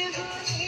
you.